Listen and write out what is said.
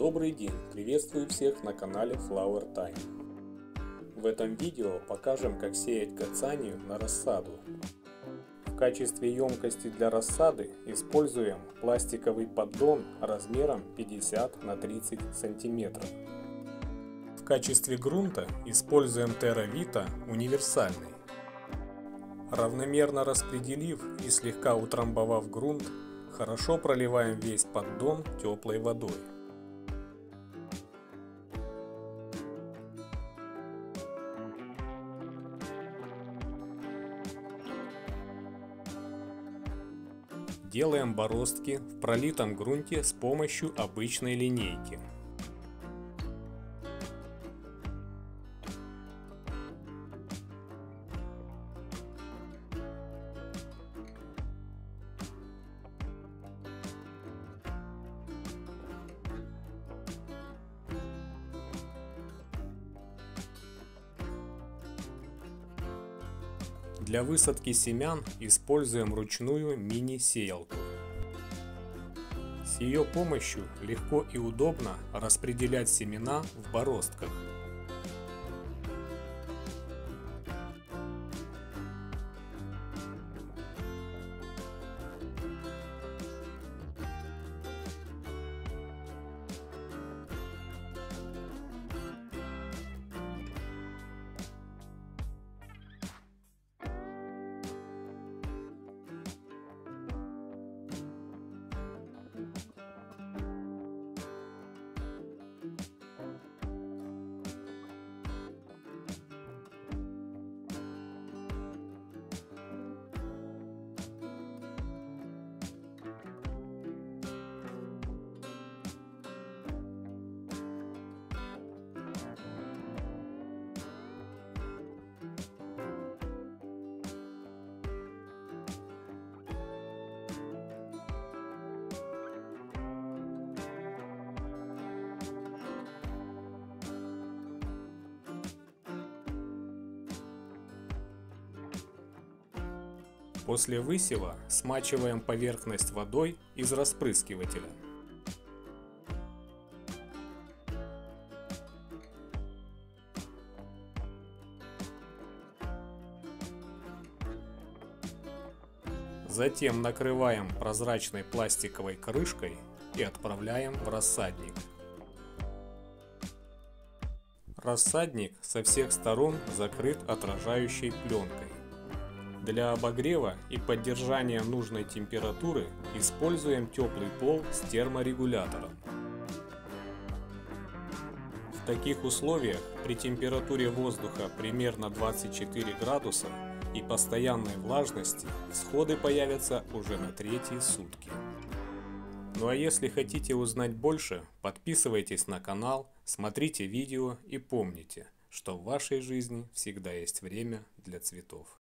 Добрый день! Приветствую всех на канале Flower Time. В этом видео покажем как сеять гацанию на рассаду. В качестве емкости для рассады используем пластиковый поддон размером 50 на 30 сантиметров. В качестве грунта используем Terra Vita универсальный. Равномерно распределив и слегка утрамбовав грунт, хорошо проливаем весь поддон теплой водой. Делаем бороздки в пролитом грунте с помощью обычной линейки. Для высадки семян используем ручную мини-сеялку. С ее помощью легко и удобно распределять семена в бороздках. После высева смачиваем поверхность водой из распрыскивателя. Затем накрываем прозрачной пластиковой крышкой и отправляем в рассадник. Рассадник со всех сторон закрыт отражающей пленкой. Для обогрева и поддержания нужной температуры используем теплый пол с терморегулятором. В таких условиях при температуре воздуха примерно 24 градуса и постоянной влажности всходы появятся уже на третьи сутки. Ну а если хотите узнать больше, подписывайтесь на канал, смотрите видео и помните, что в вашей жизни всегда есть время для цветов.